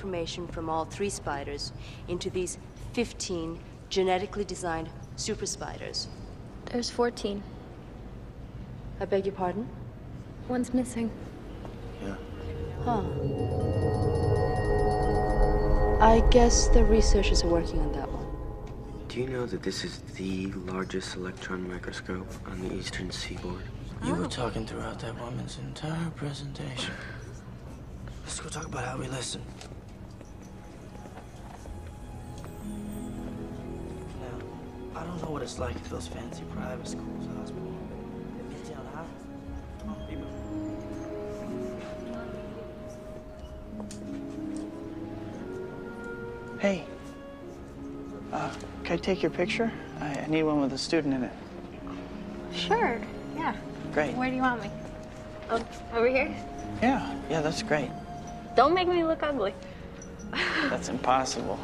information from all three spiders into these 15 genetically designed super spiders. There's 14. I beg your pardon? One's missing. Yeah. Huh. I guess the researchers are working on that one. Do you know that this is the largest electron microscope on the eastern seaboard? You were talking throughout that woman's entire presentation. Let's go talk about how we listen. I don't know what it's like at those fancy private schools, Osborn. Get down high. Come on, people. Hey, uh, can I take your picture? I, I need one with a student in it. Sure, yeah. Great. Where do you want me? Um, over here? Yeah, yeah, that's great. Don't make me look ugly. That's impossible.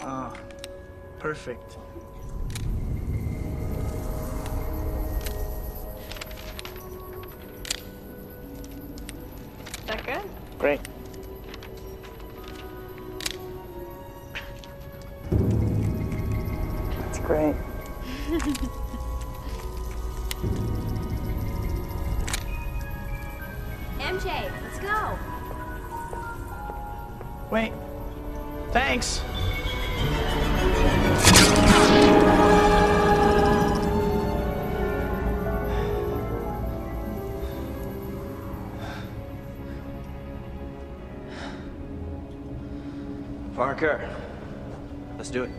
Ah, perfect. Is that good? Great. That's great. MJ, let's go. Wait. Thanks. Parker, let's do it.